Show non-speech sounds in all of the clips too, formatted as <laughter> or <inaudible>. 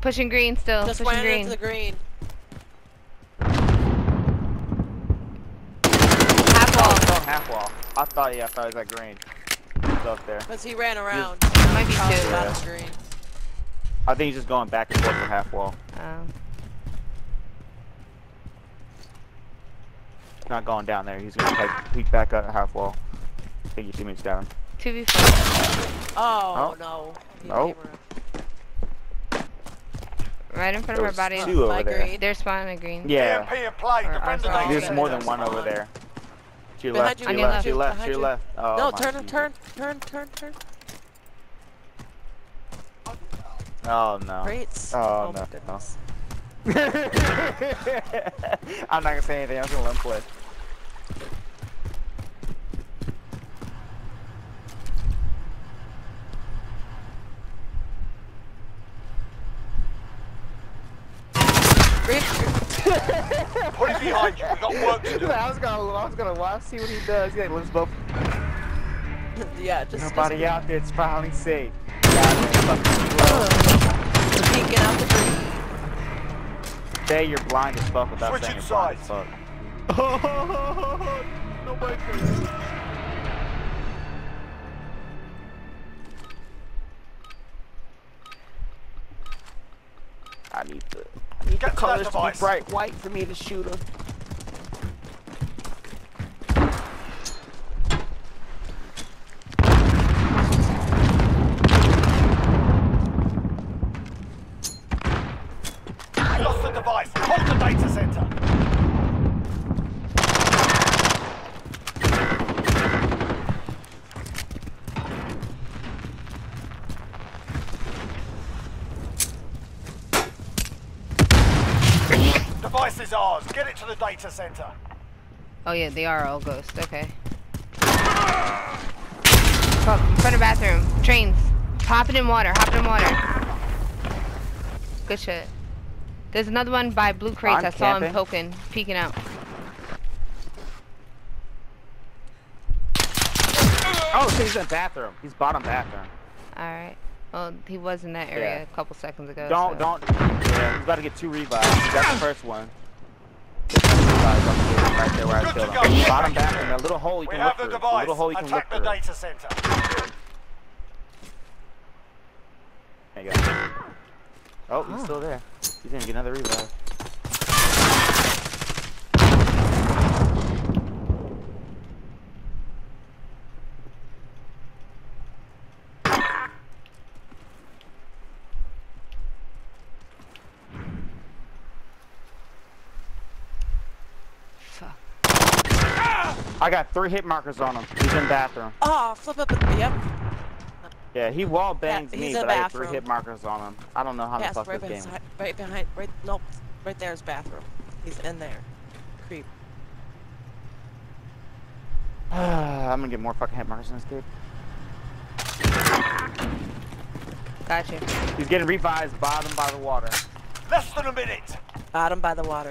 Pushing green still. Just pushing green. into the green. Half Oh, wall. it's on half wall. I thought, yeah, I thought it was at green. He's up there. Because he ran around. Might be Probably two. bottom green. I think he's just going back and forth for half wall. He's not going down there. He's gonna peek, peek back up at half wall. I think your teammates got him. 2v4. Oh, Oh. no. He Oh. Came. Right in front of our body. two over there. green. They're spawning at green. Yeah. EMP play. Or Defend the outside. data There's more than one over there. To your left, to your your left, to your left. left, to your left. Oh, no, my turn, turn, turn, turn, turn. Oh no. Crates. Oh, oh my no. goodness. <laughs> I'm not gonna say anything. I'm just gonna let him Put it behind you. We've got work to do. I was gonna, I was gonna watch, see what he does. Yeah, let's both. yeah, just, Nobody just out there. It's finally safe. God, fucking slow. peeking out the green. Say you're blind as fuck without saying Switching you're blind as sides. fuck. <laughs> Nobody cares. Colors to be bright white for me to shoot him. Lost the device. Hold the data center. Device is ours. Get it to the data center. Oh yeah, they are all ghosts. Okay. Fuck, in front of bathroom. Trains. Hop it in water. Hop it in water. Good shit. There's another one by blue crates. I'm I saw him poking, peeking out. Oh, so he's in bathroom. He's bottom bathroom. All right. Well, he was in that area Yeah. a couple seconds ago. Don't, so- don't. Yeah, he's about to get two revives. He got the first one. Revives up here, right there where I Good killed him. Bottom bathroom, that little hole you We can look have through. The little hole you can look Attack the through. data center. There you go. Oh, he's still there. He's gonna get another revive. Fuck. I got three hit markers on him. He's in bathroom. Oh, flip up. Yep. Yeah, he wall bangs Yeah, me, he's in but I got three hit markers on him. I don't know how Yes, the fuck right this game. behind, right behind, right, nope, right there's bathroom. He's in there. Creep. <sighs> I'm gonna get more fucking hit markers in this game. Gotcha. He's getting revives bottom by the water. Less than a minute. Bottom by the water.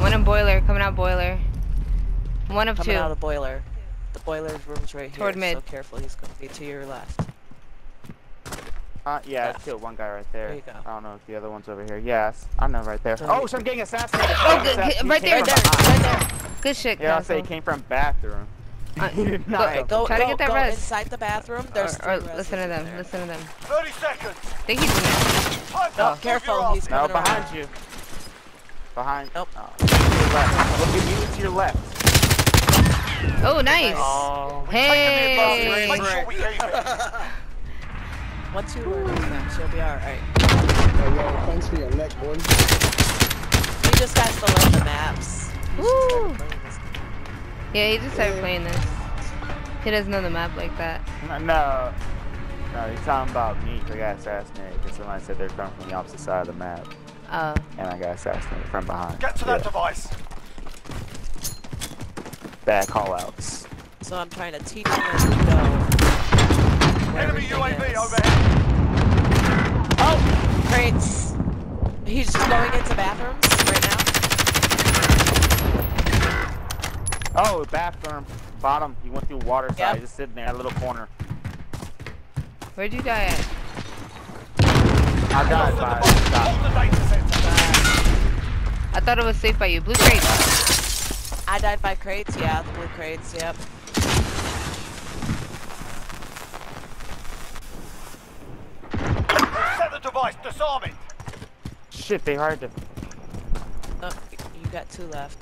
One in boiler. Coming out boiler. One of Coming two. out of the boiler. The boiler's room's right here. Toward So mid. careful, he's gonna be to your left. Uh, yeah, I killed one guy right there. There you go. I don't know if the other one's over here. Yes, I know right there. There Oh, you so I'm getting assassinated. Oh, Getting good, good, assassinated. right there, right there, right there. Good shit, Yeah, I'll say he came from bathroom. Uh, He <laughs> did go- not go, Try to go, get that go res. inside the bathroom. There's Or, or listen to them. there. Listen to them. 30 seconds. I think he's in there. Time No, up. Careful, he's. No, coming around. behind you. Behind. Nope. Oh, to your left. Look at you to your left. Oh, nice. Oh. Hey. Take the advantage. Make sure we keep it. <laughs> Once you learn this match, you'll be alright. Hey, yo, thanks for your neck, boy. He just has to learn the maps. He Woo. started playing this game. Yeah, he just started playing this. He doesn't know the map like that. No, no, no, he's talking about me 'cause I got assassinated because somebody said they're coming from the opposite side of the map, Oh. and I got assassinated from behind. Get to that device. Bad call outs. So I'm trying to teach him as we go. where Enemy UAV is. overhead. Oh, crates. He's just going into bathrooms right now. Oh, bathroom, bottom. He went through water side. Yep. He's just sitting there, in a little corner. Where'd you die at? I died Lost by the device. stop. Hold the data center. I thought it was safe by you. Blue crate. I died by crates, yeah, the blue crates, yep. Set the device. Disarm it. Shit, they hard to. Oh, you got two left.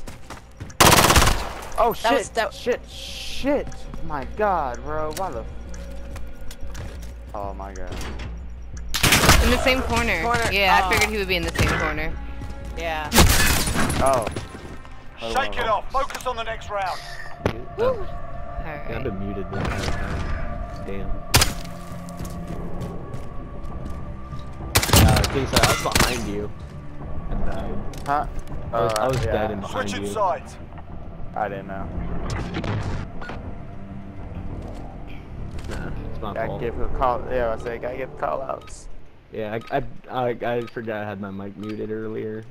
Oh That shit! was- that- Shit! Shit! My God, bro, why the? Oh my God. In the same corner. Corner. Yeah, I Oh. figured he would be in the same corner. Yeah. Oh. Hold Shake hold it off. Focus on the next round. All yeah, I've been muted the entire time. Damn. Uh, King said I was behind you. And died. Huh? I was, I was Uh, yeah. dead and behind Switching you. sides. I didn't know. Nah, it's my Gotta fault. give a call. Yeah, I say gotta give call outs. Yeah, I, I, I, I forgot I had my mic muted earlier.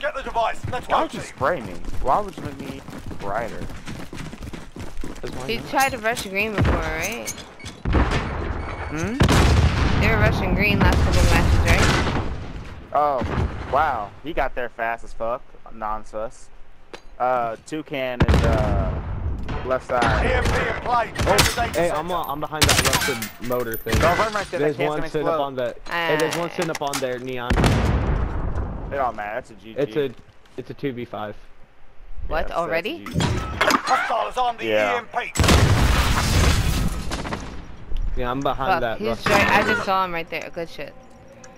Get the device. Let's Why go, would you team. spray me? Why would you make me brighter? That's why He not? tried to rush green before, right? Hmm? They were rushing green last couple of matches, right? Oh, wow. He got there fast as fuck. Non-sus. Uh, Toucan is, uh, left side. EMP in play. Defend Hey. I'm, uh, I'm behind that rusted motor thing. Don't run right there. There's one gonna sitting up on the. hey, there's one sitting up on there, neon. It don't matter. That's a GG. It's a, it's a two v five. What, that's- that's already? GG. Hostiles on the Yeah. EMP. Yeah, I'm behind Fuck, that he's rusted right. I just saw him right there. Good shit.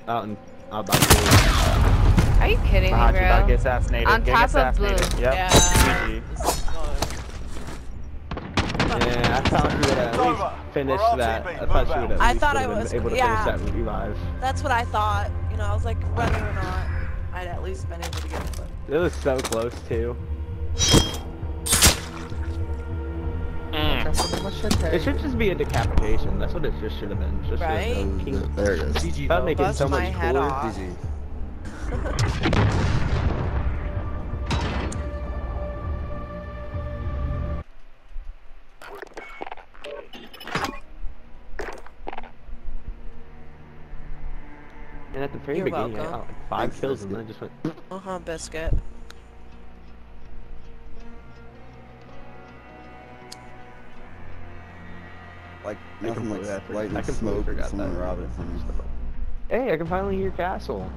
out in out by the Are you kidding me, Behind you, about to get assassinated. On Get top of blue. Yep. Yeah. GG. This is going- Yeah, I thought you would have It's at least over. that. I thought you would out. at I least thought would I have was- able to yeah. finish that revive. That's what I thought. You know, I was like, whether or not I'd at least been able to get it. But It was so close too. Mm. It should just be a decapitation. That's what it just should have been. Just Right? King. There it is. That'd make it so much head cooler. <laughs> <laughs> And at the very You're beginning, I welcome. got like five Thanks, kills and then I just went. uh huh, biscuit. Like I nothing completely- I like forgot- lightning I smoke and forgot someone that. robbing from me. Hey, I can finally hear Castle.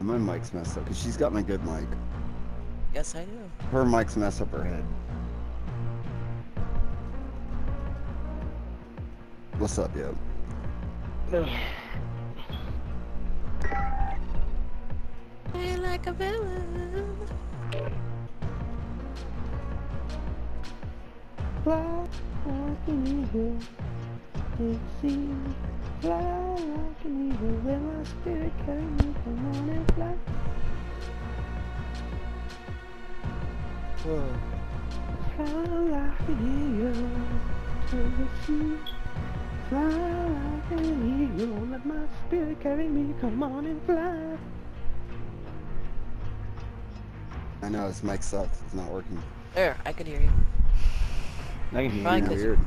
My mic's messed up because she's got my good mic. Yes, I do. Her mic's messed up her head. What's up, yo? <sighs> Feel like a villain. Fly like an eagle, it seems. Fly like an eagle, when my spirit carry me, come on and fly. Fly like an eagle to the sea. Fly like an eagle, let my spirit carry me, come on and fly. I know his mic sucks. It's not working. There, I can hear you. I can hear Probably you. 'cause- Weird.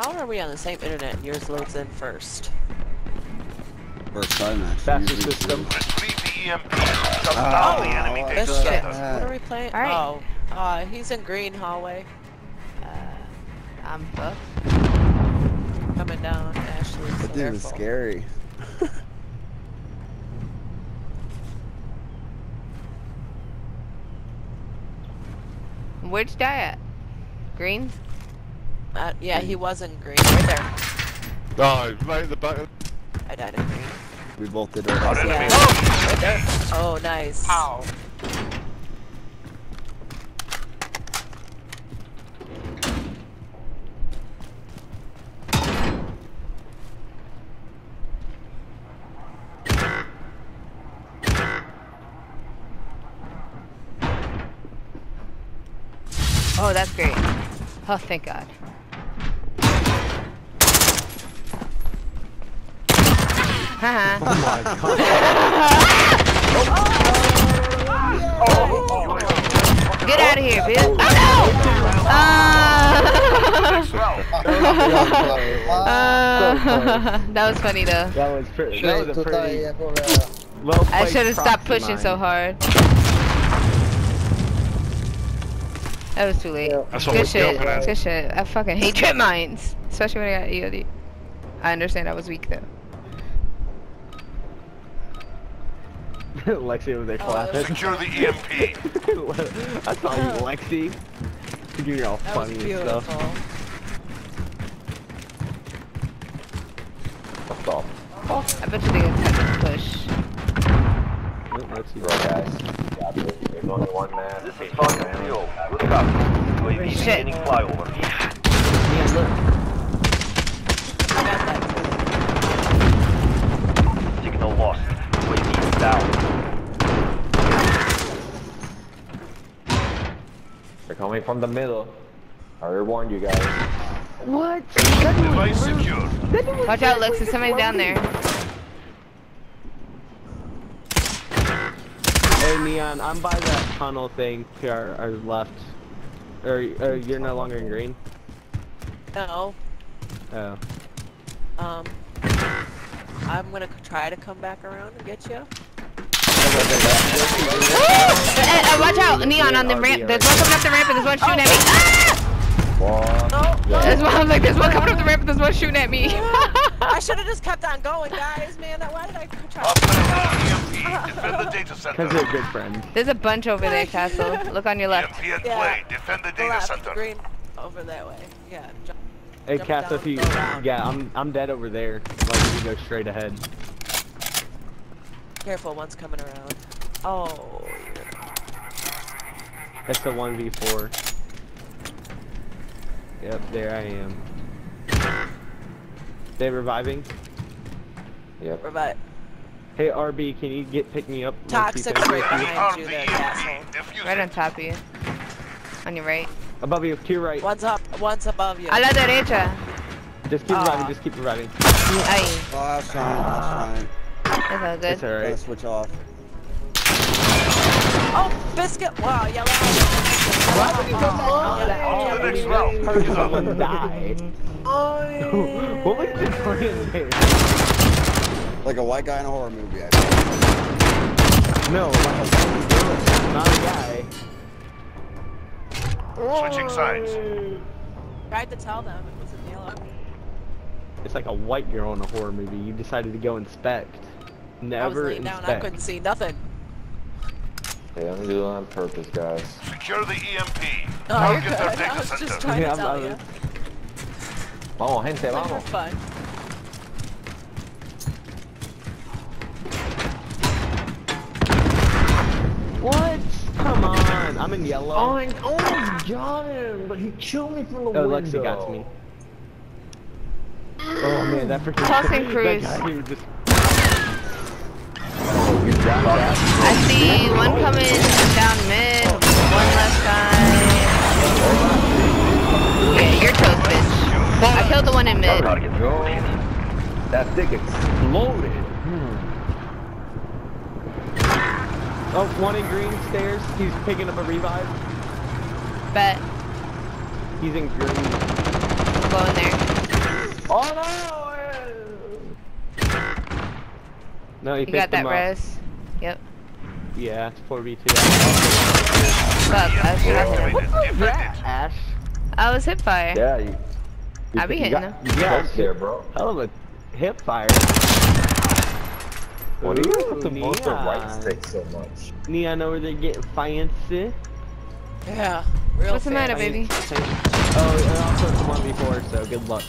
How are we on the same internet and yours loads in first? First time actually. Faster Usually system. Leave the EMP. Shut down the enemy what data This shit. What are we playing? Alright. Oh, uh, he's in green hallway. Uh, I'm fucked. Coming down, Ashley. That dude was scary. <laughs> Which diet? you die at? Green? Uh, yeah, he was in green. Right there. Oh, right in the back. I died in green. We both did. Right oh, oh, right there. Oh, nice. Oh, that's great. Oh, thank God. Haha. Get out of here, bitch. Oh no! Ah. <laughs> that was funny though. That was pretty. That was a pretty. I should have stopped proxy pushing so hard. That was too late. That's what Good shit. Good shit. I fucking hate trip mines. Especially when I got EOD. I understand I was weak though. <laughs> Lexi over there Oh, clapping. Secure the EMP. <laughs> I saw you, Lexi. You doing all That funny and beautiful. stuff. I bet you they can touch and push. Oh, Lexi. This is Falcon 3 Good copy. UAV Shit. beginning flyover. Yeah, look. I got that. Signal lost. UAV is down. They're coming from the middle. I already warned you guys. What? Device secure. Watch out, Lexi. Somebody's down there. Hey, Neon, I'm by that tunnel thing to our, our left. Or, or you're no longer in green? No. Oh. Um. I'm gonna try to come back around and get you. <laughs> Uh, uh, watch out, Neon on the ramp. There's one coming up the ramp and there's one shooting at me. Ah! What? No. There's one, I'm like, there's one coming up the ramp and there's one shooting at me. I <laughs> should have just kept on going, guys. Man, why did I try? Up Defend the <laughs> data Because center. they're good friends. there's a bunch over there, Castle. Look on your left. EMP at Yeah. play. Defend the The data left, center. green, over that way. Yeah. Jump. Hey, Jump Cass, down, if you, yeah, I'm, I'm dead over there. Like, you go straight ahead. Careful, one's coming around. Oh. That's the 1v4. Yep, there I am. They reviving? Yep. Revive. Hey, RB, can you get pick me up? once you Toxic's finish? right behind you there, Disarm castle. the EMP. Defuse Right on top of you. On your right. Above you, to your right. One's up, one's above you. A la derecha. Just keep Aw. reviving, ah. just keep reviving. Ay, Oh, I was trying. I was trying. that's all good. Gotta alright. switch off. Oh, biscuit! Wow, yellow. On to the next round. Person someone die. what was the plan there? Like a white guy in a horror movie. I No, like a fucking girl, not a guy. Switching sides. Tried to tell them it was a yellow. It's like a white girl in a horror movie. You decided to go inspect. Never I was Never laying down, I couldn't see nothing. They only do it on purpose, guys. Secure the EMP. Oh, you're Target their good. I data was just center. trying Yeah, to I'm- tell I'm- you. Vamos, gente, Things were vamos. fun. What? Come on, I'm in yellow. Oh, I oh almost got him, but he killed me from the Oh, window. Lexi got to me. Oh man, that freaking Tossing that guy, he was just I see one coming down mid, one left side. Yeah, you're toast, bitch. I killed the one in mid. Go. That thing exploded. Hmm. Oh, one in green stairs. He's picking up a revive. Bet. He's in green. I'm going there. Oh No, No, he picked got that res? Yep. Yeah, it's 4v2. Fuck, I was Activated. shot Defend it. Ash. I was hit fire. Yeah, you. you I be hitting got, them. You Yeah. got there, bro. Hell of a hip fire. What do you Ooh, have to move the right Neon. stick so much? Neon over there getting fancy. Yeah, real What's the matter, baby? Oh, and also it's a 1v4, so good luck.